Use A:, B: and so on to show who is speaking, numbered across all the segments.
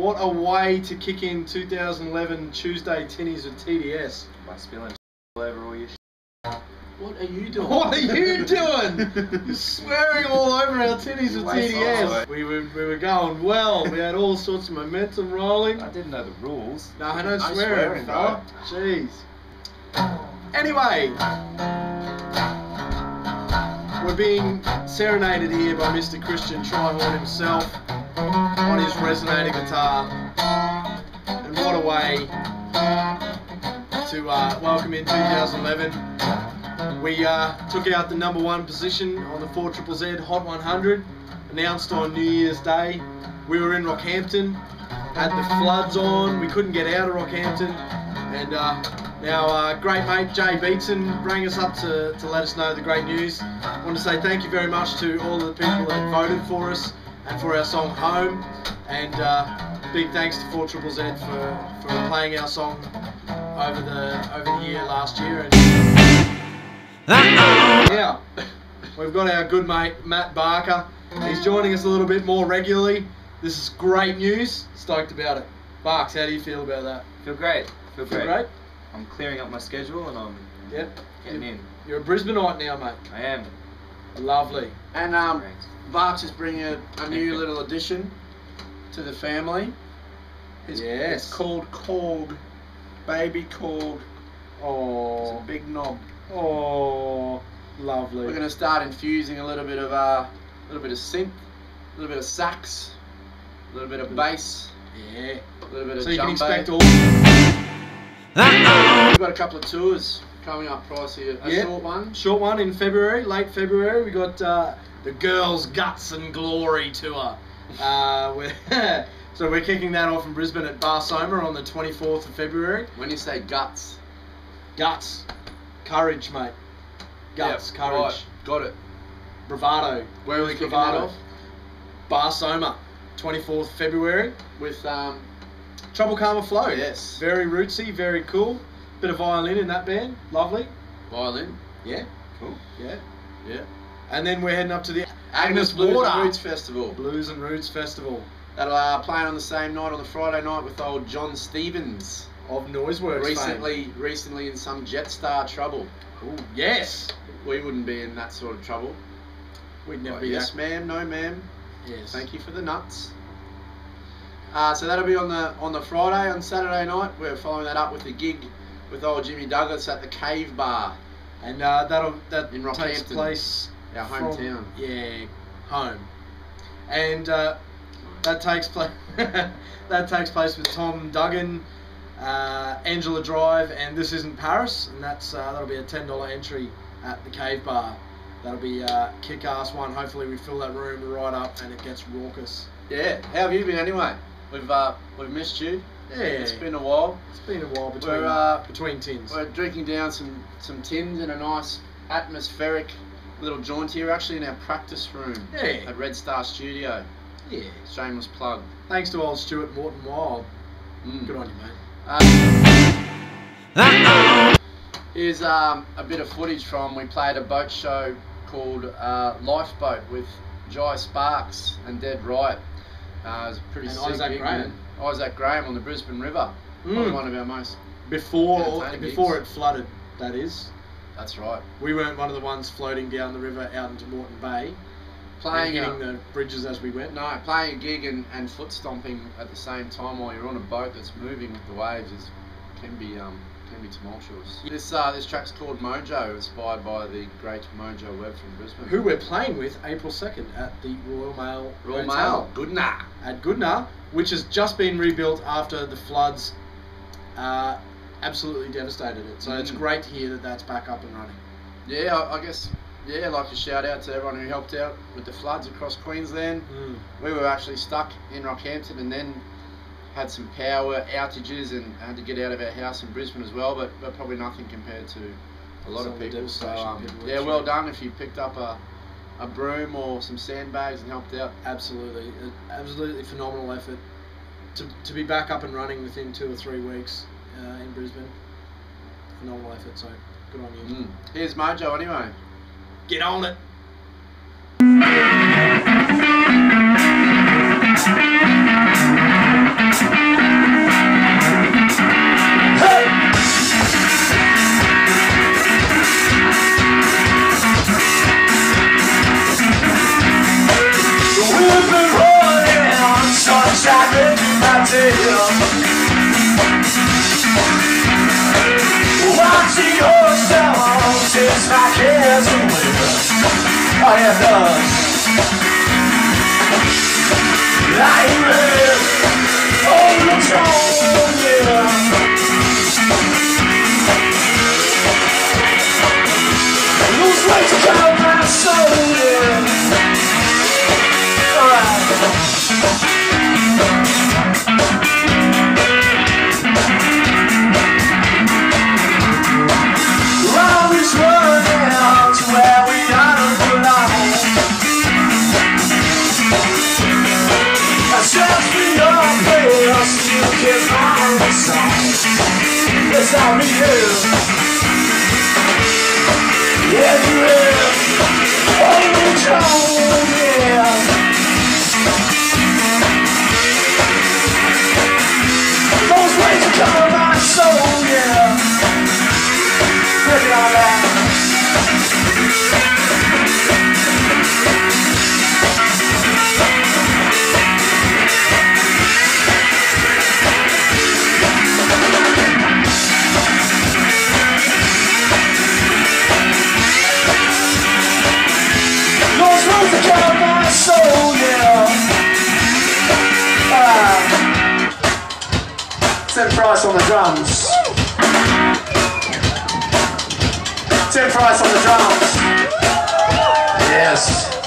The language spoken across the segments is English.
A: What a way to kick in 2011 Tuesday tinnies with TDS.
B: By spilling all over all your
C: What are you doing?
A: What are you doing? You're swearing all over our tinnies with
B: Waste
A: TDS. We were, we were going well. We had all sorts of momentum rolling.
B: I didn't know the rules.
A: No, I don't
B: No
A: swearing,
B: swearing,
A: fella. Jeez. Anyway, we're being serenaded here by Mr. Christian Trihorn himself on his resonating guitar. And what a way to uh, welcome in 2011. We uh, took out the number one position on the 4 Triple Z Hot 100, announced on New Year's Day. We were in Rockhampton, had the floods on, we couldn't get out of Rockhampton, and uh, now uh, great mate Jay Beatson rang us up to, to let us know the great news. I want to say thank you very much to all of the people that voted for us and for our song Home, and uh, big thanks to 4 Triple Z for, for playing our song over the over the year last year. And, now, we've got our good mate Matt Barker. He's joining us a little bit more regularly. This is great news. Stoked about it. Barks, how do you feel about that?
B: Feel great. Feel
A: Feel
B: great.
A: great?
B: I'm clearing up my schedule and I'm
A: Yep.
B: getting in.
A: You're a Brisbaneite now, mate.
B: I am.
A: Lovely.
C: And um,
B: Great.
C: Barks is bringing a, a new little addition to the family. It's,
A: Yes.
C: It's called Korg. Baby Korg. It's
A: Oh,
C: a big knob.
A: oh, lovely.
C: We're going to start infusing a little bit of uh, a little bit of synth, a little bit of sax, a little bit of bass,
A: yeah.
C: a little bit of
A: So you can expect all.
C: We've got a couple of tours coming up pricey. A
A: Yeah.
C: short one.
A: Short one in February, late February. We got uh, the Girls Guts and Glory tour. Uh, we're so we're kicking that off in Brisbane at Bar Soma on the 24th of February.
C: When you say guts.
A: Guts, courage, mate. Guts,
C: Yeah,
A: courage,
C: right, Got it.
A: bravado.
C: Where are we kicking that off?
A: Bar Soma, 24th February.
C: With um,
A: Trouble Karma Flow.
C: Yes.
A: Very rootsy, very cool. Bit of violin in that band. Lovely.
C: violin.
A: Yeah.
C: Cool.
A: Yeah.
C: Yeah.
A: And then we're heading up to the
C: Agnes Blues
A: Water
C: and Roots Festival.
A: Blues and Roots Festival
C: That'll uh, play on the same night on the Friday night with old Jon Stevens.
A: of Noiseworks.
C: recently, recently in some Jetstar trouble.
A: Fame. Ooh, yes.
C: We wouldn't be in that sort of trouble.
A: We'd never be
C: yes,
A: that.
C: ma'am. No, ma'am.
A: Yes.
C: Thank you for the nuts. Uh, so that'll be on the on the Friday. On Saturday night, we're following that up with a gig with old Jimmy Douglas at the Cave Bar,
A: And uh, that'll that
C: In
A: takes place
C: our
A: from-
C: hometown.
A: yeah, home. And uh, that takes place. that takes place with Tom Duggan, uh, Angela Drive, and this isn't Paris, and that's uh, that'll be a ten dollar entry at the Cave Bar. That'll be a kick-ass one. Hopefully, we fill that room right up and it gets raucous.
C: Yeah. How have you been anyway? We've uh, we've missed you.
A: Yeah,
C: It's been a while.
A: it's been a while between
C: uh,
A: between tins.
C: We're drinking down some some tins in a nice atmospheric little joint here, actually in our practice room
A: Yeah,
C: at Red Star Studio.
A: yeah.
C: Shameless plug.
A: Thanks to old Stuart Morton Wild.
C: Mm.
A: Good on you, mate.
C: Um, here's um, a bit of footage from we played a boat show called uh, Lifeboat with Jai Sparks and Dead Wright. Uh, it was pretty
A: And
C: sick
A: Isaac Graham.
C: Isaac Graham on the Brisbane River. Probably
A: Mm.
C: one of our most.
A: Before before it flooded, that is.
C: That's right.
A: We weren't one of the ones floating down the river out into Moreton Bay,
C: Playing
A: and
C: a,
A: the bridges as we went.
C: no, playing a gig and, and foot stomping at the same time while you're on a boat that's moving with the waves is can be um, can be tumultuous. This uh, this track's called Mojo, inspired by the great Mojo Webb from Brisbane.
A: Who we're playing with April 2nd at the Royal Mail
C: Royal
A: Hotel
C: Mail. Good night.
A: at Goodna, which has just been rebuilt after the floods uh, absolutely devastated it. So it's
C: Mm.
A: great to hear that that's back up and running.
C: Yeah, I, I guess. Yeah, I'd like to shout out to everyone who helped out with the floods across Queensland. We were actually stuck in Rockhampton and then had some power outages and had to get out of our house in Brisbane as well, but, but probably nothing compared to a lot
A: Some
C: of people. So, um,
A: people
C: yeah, well done if you picked up a, a broom or some sandbags and helped out.
A: Absolutely, absolutely phenomenal effort to, to be back up and running within two or three weeks uh, in Brisbane. Phenomenal effort, so good on you.
C: Mm. Here's Mojo anyway.
A: Get on it.
D: We've been on see yourself takes my cares yeah, it does. I live on the throne, Tim Price on the drums. Tim Price on the drums. Yes.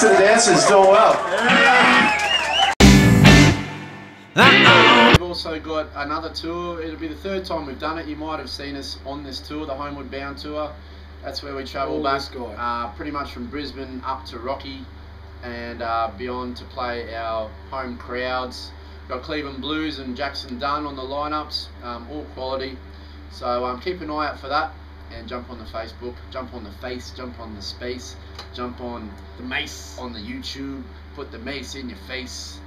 D: Thanks to the dancers, doing well.
C: We've also got another tour. It'll be the third time we've done it. You might have seen us on this tour, the Homeward Bound tour. That's where we travel
A: Oh,
C: back, uh, pretty much from Brisbane up to Rocky and uh, beyond to play our home crowds. Got Cleveland Blues and Jackson Dunn on the lineups, um, all quality. So um, keep an eye out for that and jump on the Facebook, jump on the face, jump on the space, jump on
A: The mace.
C: on the YouTube, put the mace in your face,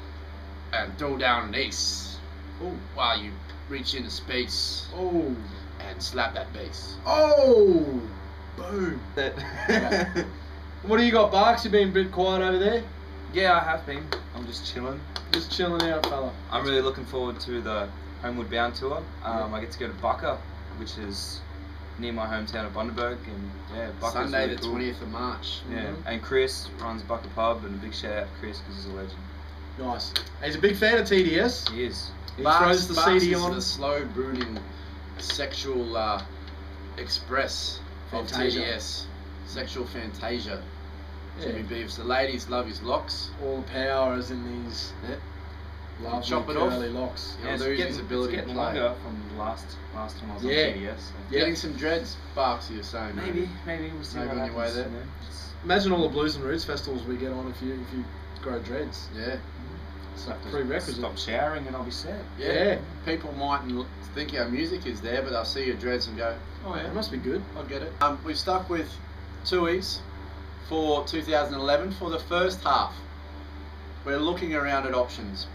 C: and throw down an ace.
A: Oh.
C: While you reach into space
A: Oh.
C: and slap that bass.
A: Oh. Boom.
B: That.
A: What do you got, Barks? You been a bit quiet over there?
B: yeah, I have been. I'm just chilling.
A: Just chilling out, fella.
B: I'm really looking forward to the Homeward Bound tour. Um, I get to go to Bucca, which is near my hometown of Bundaberg, and yeah, Bucca's
C: Sunday
B: really
C: the
B: cool.
C: 20th of March.
B: Yeah,
A: Mhm.
B: and Chris runs Bucker Pub, and a big shout out to Chris because he's a legend.
A: Nice. He's a big fan of TDS.
B: He is.
A: He throws the
C: Barks
A: CD
C: is
A: on.
C: the slow brooding sexual uh, express
A: Fantasia.
C: of TDS. Sexual fantasia.
A: Yeah.
C: Jimmy Beavis. The ladies love his locks.
A: All the power is in these
C: Yeah.
A: Lovely
C: Chop it off.
A: locks.
C: He'll
B: Yeah, it's
C: lose
B: getting,
C: his ability
B: it's
C: to
B: getting
C: play.
B: longer from last last time I was
A: Yeah.
B: on TDS. So.
A: Yeah.
C: Getting some dreads, Barks, you're saying. maybe.
B: Maybe, maybe we'll see
C: Maybe
B: what
C: on your way there.
B: you just-
A: Imagine all the blues and roots festivals we get on if you if you grow dreads.
C: Yeah.
A: It's
B: just
A: like
B: have to
A: prerequisite.
B: Stop showering and I'll be set.
C: yeah.
A: Yeah.
C: People mightn't think our music is there, but they'll see your dreads and go, oh yeah,
A: it must be good.
C: I'll get it. Um, we've stuck with Tui's for 2011 for the first half. We're looking around at options.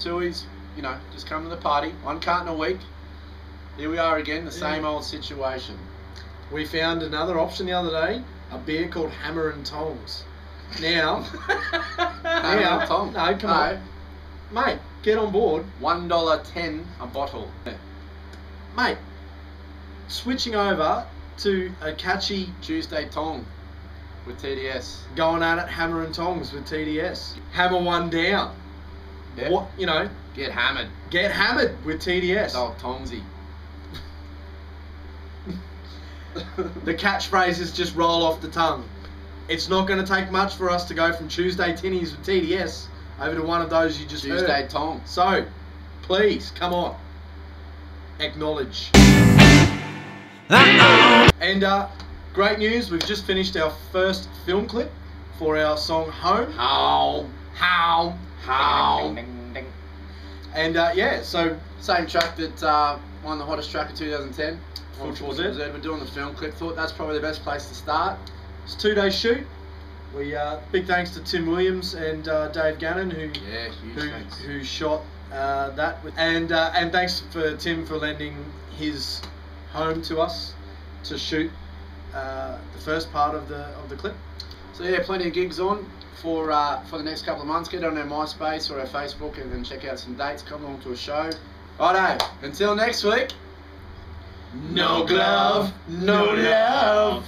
C: Tui's, you know, just come to the party. One carton a week. Here we are again, the same old situation.
A: We found another option the other day, a beer called Hammer and Tongs. Now,
C: Hammer
A: now,
C: and Tong.
A: no, come on, mate, get on board,
C: One dollar ten a bottle.
A: mate. Switching over to a catchy
C: Tuesday Tong with TDS.
A: going at it Hammer and Tongs with TDS. Hammer one down.
C: Yeah.
A: What you know,
C: Get hammered.
A: get hammered with TDS.
C: Old Tongsy.
A: The catchphrases just roll off the tongue. It's not going to take much for us to go from Tuesday tinnies with TDS over to one of those you just
C: Tuesday
A: heard.
C: Tong.
A: So, please, come on. Acknowledge. And uh, great news, we've just finished our first film clip for our song Home.
C: How?
A: How?
C: How?
A: And uh, yeah, so
C: Same track that uh, won the hottest track of 2010. 4
A: Triple Z.
C: We're doing the film clip. Thought that's probably the best place to start.
A: it's a two day shoot. We uh, big thanks to Tim Williams and uh, Dave Gannon who
C: Yeah,
A: who, who shot uh, that with, and uh, and thanks for Tim for lending his home to us to shoot uh, the first part of the of the clip.
C: So yeah, plenty of gigs on for uh, for the next couple of months. Get on our MySpace or our Facebook and then check out some dates. Come along to a show. Righto. Until next week.
A: No glove, no love.